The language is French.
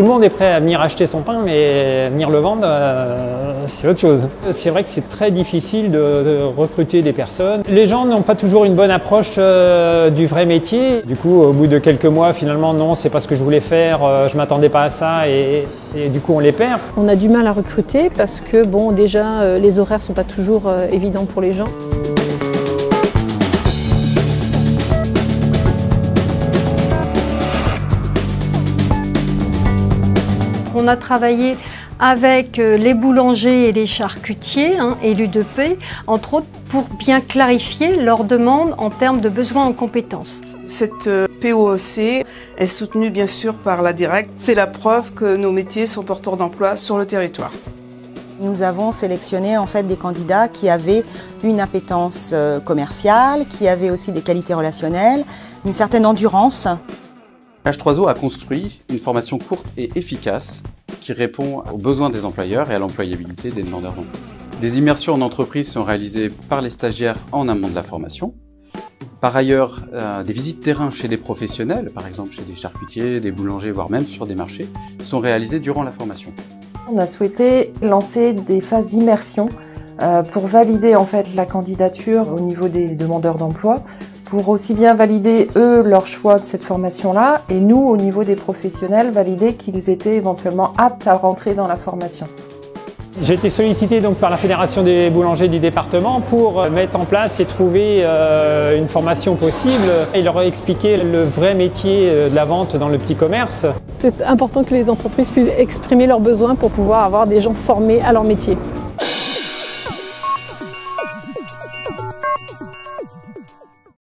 Tout le monde est prêt à venir acheter son pain, mais venir le vendre, euh, c'est autre chose. C'est vrai que c'est très difficile de, recruter des personnes. Les gens n'ont pas toujours une bonne approche euh, du vrai métier. Du coup, au bout de quelques mois, finalement, non, c'est pas ce que je voulais faire, euh, je m'attendais pas à ça, et, du coup, on les perd. On a du mal à recruter parce que, bon, déjà, les horaires sont pas toujours évidents pour les gens. On a travaillé avec euh, les boulangers et les charcutiers, hein, élus de paix, entre autres pour bien clarifier leurs demandes en termes de besoins en compétences. Cette euh, POEC est soutenue bien sûr par la Directe. C'est la preuve que nos métiers sont porteurs d'emploi sur le territoire. Nous avons sélectionné en fait des candidats qui avaient une appétence euh, commerciale, qui avaient aussi des qualités relationnelles, une certaine endurance. H3O a construit une formation courte et efficace qui répond aux besoins des employeurs et à l'employabilité des demandeurs d'emploi. Des immersions en entreprise sont réalisées par les stagiaires en amont de la formation. Par ailleurs, euh, des visites terrain chez des professionnels, par exemple chez des charcutiers, des boulangers, voire même sur des marchés, sont réalisées durant la formation. On a souhaité lancer des phases d'immersion euh, pour valider en fait la candidature au niveau des demandeurs d'emploi, pour aussi bien valider eux leur choix de cette formation-là et nous au niveau des professionnels valider qu'ils étaient éventuellement aptes à rentrer dans la formation. J'ai été sollicité donc par la Fédération des boulangers du département pour mettre en place et trouver euh, une formation possible et leur expliquer le vrai métier de la vente dans le petit commerce. C'est important que les entreprises puissent exprimer leurs besoins pour pouvoir avoir des gens formés à leur métier.